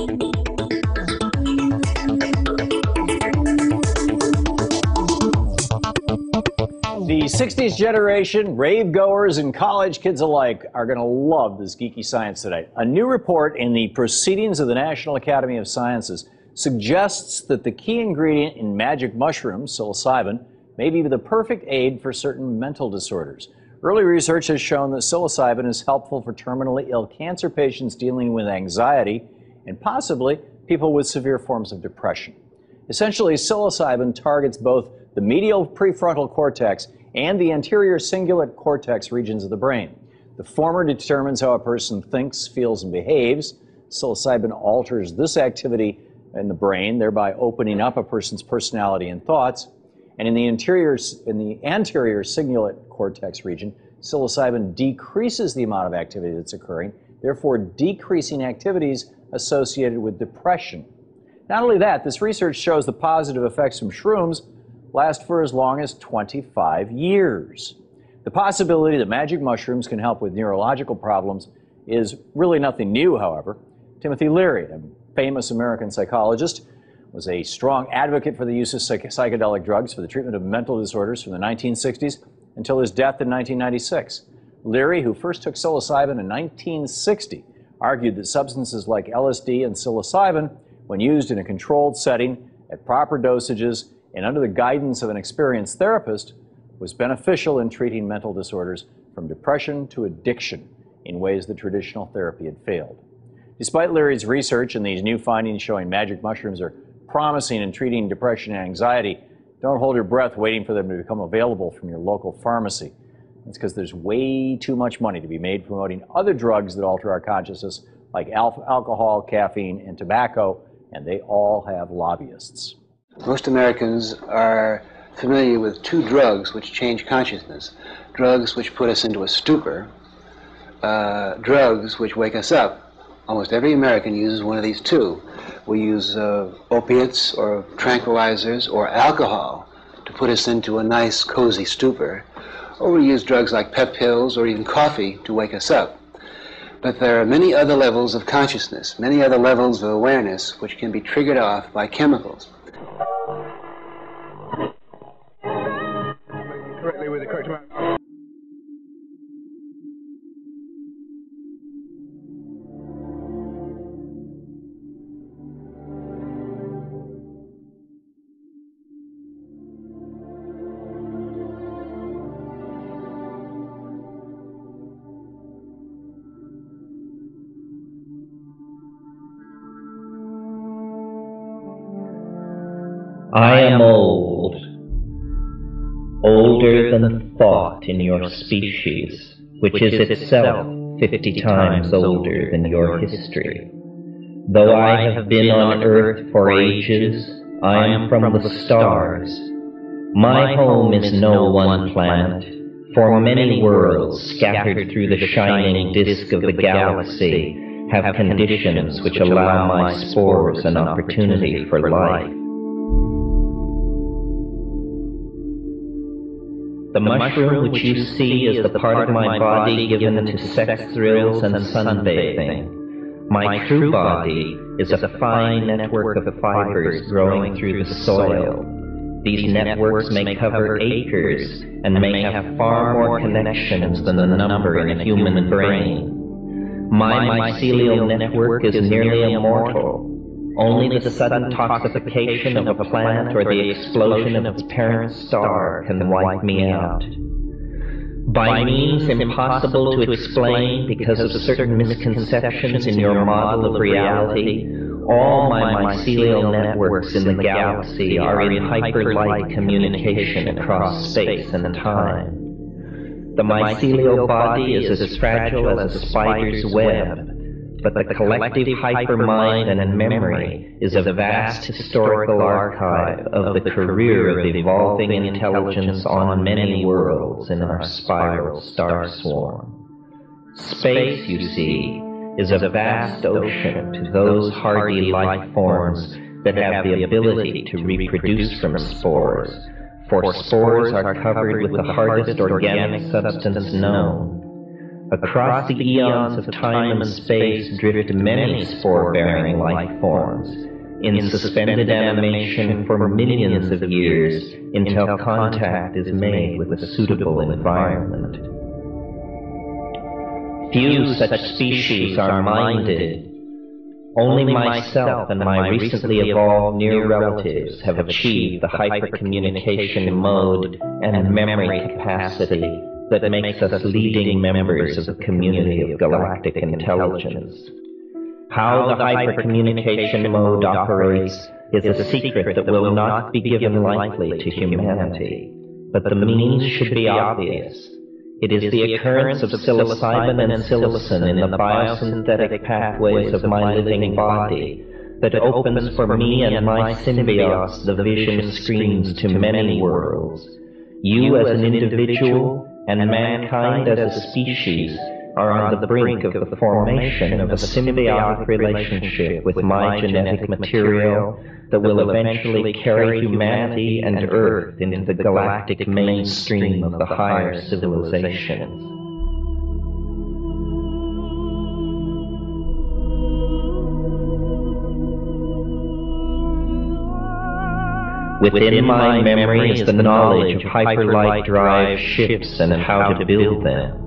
The 60s generation, rave goers, and college kids alike are going to love this geeky science today. A new report in the Proceedings of the National Academy of Sciences suggests that the key ingredient in magic mushrooms, psilocybin, may be the perfect aid for certain mental disorders. Early research has shown that psilocybin is helpful for terminally ill cancer patients dealing with anxiety and possibly people with severe forms of depression. Essentially, psilocybin targets both the medial prefrontal cortex and the anterior cingulate cortex regions of the brain. The former determines how a person thinks, feels, and behaves. Psilocybin alters this activity in the brain, thereby opening up a person's personality and thoughts. And in the interior, in the anterior cingulate cortex region, psilocybin decreases the amount of activity that's occurring, therefore decreasing activities associated with depression. Not only that, this research shows the positive effects from shrooms last for as long as 25 years. The possibility that magic mushrooms can help with neurological problems is really nothing new, however. Timothy Leary, a famous American psychologist, was a strong advocate for the use of psych- psychedelic drugs for the treatment of mental disorders from the 1960s until his death in 1996. Leary, who first took psilocybin in 1960, argued that substances like LSD and psilocybin, when used in a controlled setting at proper dosages and under the guidance of an experienced therapist, was beneficial in treating mental disorders from depression to addiction in ways that traditional therapy had failed. Despite Leary's research and these new findings showing magic mushrooms are promising in treating depression and anxiety, don't hold your breath waiting for them to become available from your local pharmacy. It's because there's way too much money to be made promoting other drugs that alter our consciousness, like alcohol, caffeine, and tobacco, and they all have lobbyists. Most Americans are familiar with two drugs which change consciousness drugs which put us into a stupor, uh, drugs which wake us up. Almost every American uses one of these two. We use uh, opiates or tranquilizers or alcohol to put us into a nice, cozy stupor, or we use drugs like pep pills or even coffee to wake us up. But there are many other levels of consciousness, many other levels of awareness which can be triggered off by chemicals. I am old, older than thought in your species, which is itself fifty times older than your history. Though I have been on earth for ages, I am from the stars. My home is no one planet, for many worlds scattered through the shining disk of the galaxy have conditions which allow my spores an opportunity for life. The mushroom which you see is the part of my body given to sex thrills and sunbathing. My true body is a fine network of fibers growing through the soil. These networks may cover acres and may have far more connections than the number in a human brain. My mycelial network is nearly immortal. Only the sudden toxification of a plant or the explosion of its parent star can wipe me out. By means impossible to explain because of certain misconceptions in your model of reality, all my mycelial networks in the galaxy are in hyperlight communication across space and time. The mycelial body is as fragile as a spider's web, but the collective hypermind and memory is a vast historical archive of the career of evolving intelligence on many worlds in our spiral star swarm. Space, you see, is a vast ocean to those hardy life forms that have the ability to reproduce from spores, for spores are covered with the hardest organic substance known Across the eons of time and space drift many spore-bearing life forms in suspended animation for millions of years until contact is made with a suitable environment. Few such species are minded. Only myself and my recently evolved near relatives have achieved the hypercommunication mode and memory capacity that makes us leading members of the community of galactic intelligence. How the hypercommunication mode operates is a secret that will not be given lightly to humanity, but the means should be obvious. It is the occurrence of psilocybin and psilocin in the biosynthetic pathways of my living body that opens for me and my symbiotes the vision screens to many worlds. You as an individual and mankind as a species are on the brink of the formation of a symbiotic relationship with my genetic material that will eventually carry humanity and Earth into the galactic mainstream of the higher civilizations. Within my memory is the knowledge of hyperlight drive ships and how to build them.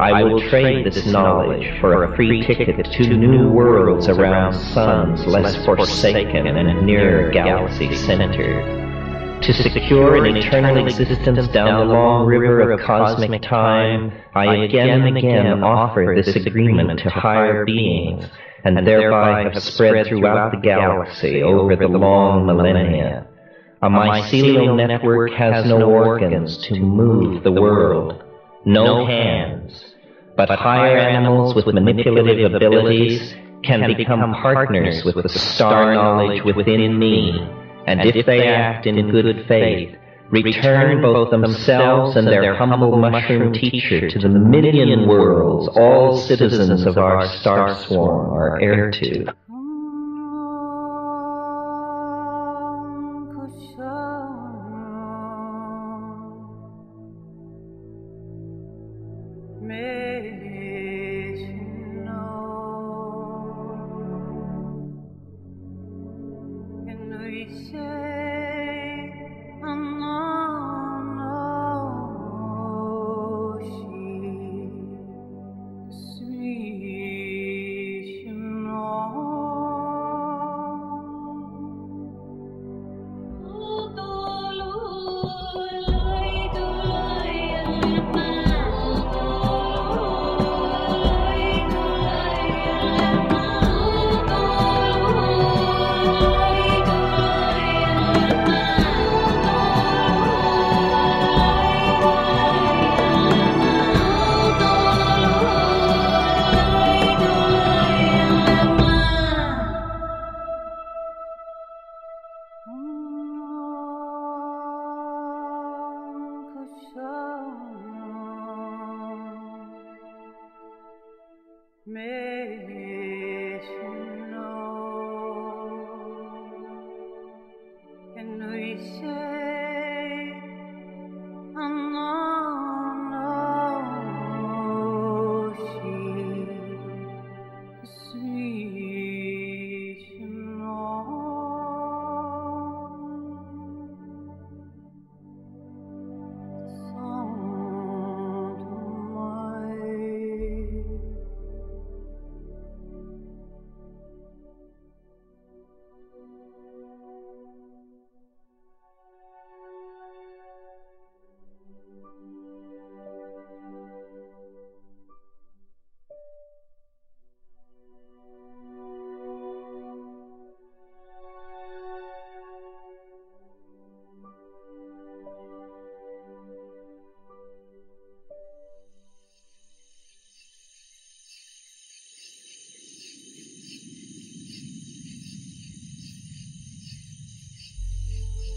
I will trade this knowledge for a free ticket to new worlds around suns less forsaken and nearer galaxy center. To secure an eternal existence down the long river of cosmic time, I again and again offer this agreement to higher beings, and thereby have spread throughout the galaxy over the long millennia. A mycelial network has no organs to move the world, no hands, but higher animals with manipulative abilities can become partners with the star knowledge within me, and if they act in good faith, return both themselves and their humble mushroom teacher to the million worlds all citizens of our star swarm are heir to. see.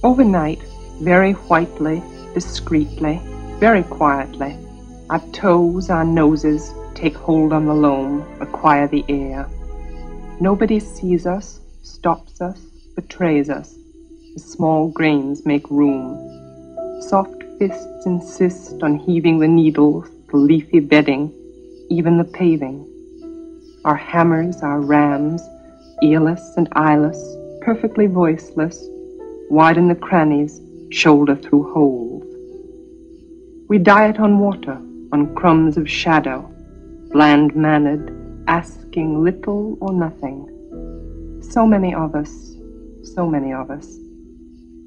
Overnight, very whitely, discreetly, very quietly, our toes, our noses take hold on the loam, acquire the air. Nobody sees us, stops us, betrays us. The small grains make room. Soft fists insist on heaving the needles, the leafy bedding, even the paving. Our hammers, our rams, earless and eyeless, perfectly voiceless, widen the crannies, shoulder through holes. We diet on water, on crumbs of shadow, bland mannered, asking little or nothing. So many of us, so many of us.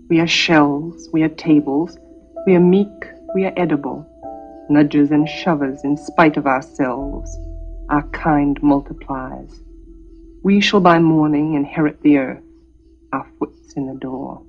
We are shells, we are tables, we are meek, we are edible, nudges and shovers in spite of ourselves. Our kind multiplies. We shall by morning inherit the earth, our foot's in the door.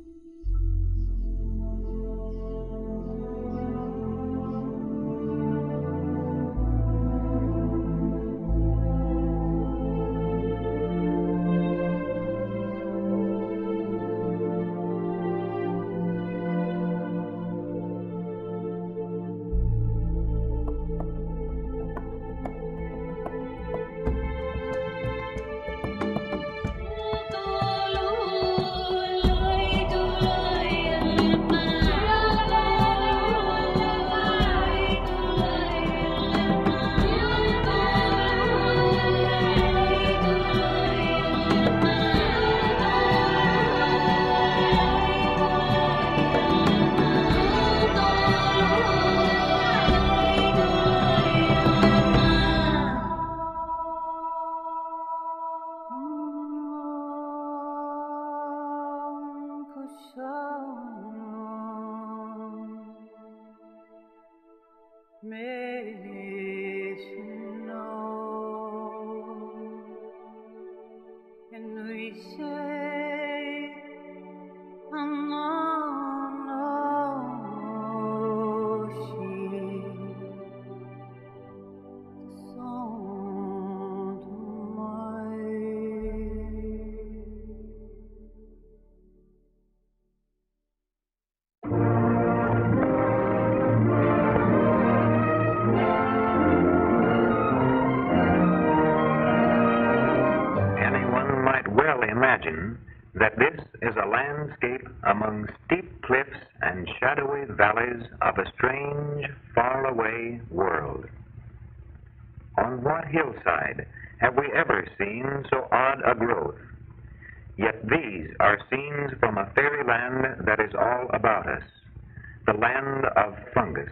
Among steep cliffs and shadowy valleys of a strange, faraway world. On what hillside have we ever seen so odd a growth? Yet these are scenes from a fairyland that is all about us, the land of fungus.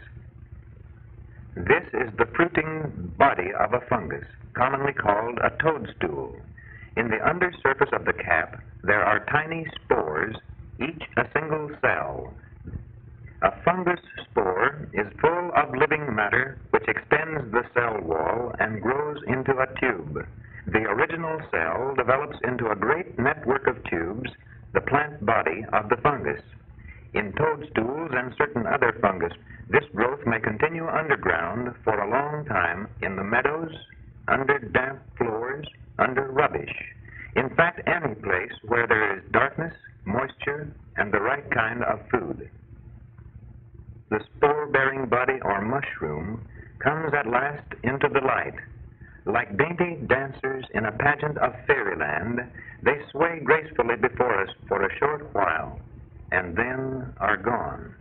This is the fruiting body of a fungus, commonly called a toadstool. In the undersurface of the cap, there are tiny spores, each a single cell. A fungus spore is full of living matter which extends the cell wall and grows into a tube. The original cell develops into a great network of tubes, the plant body of the fungus. In toadstools and certain other fungus, this growth may continue underground for a long time in the meadows, under damp the right kind of food. The spore bearing body or mushroom comes at last into the light. Like dainty dancers in a pageant of fairyland, they sway gracefully before us for a short while and then are gone.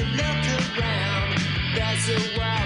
You look around? There's a world.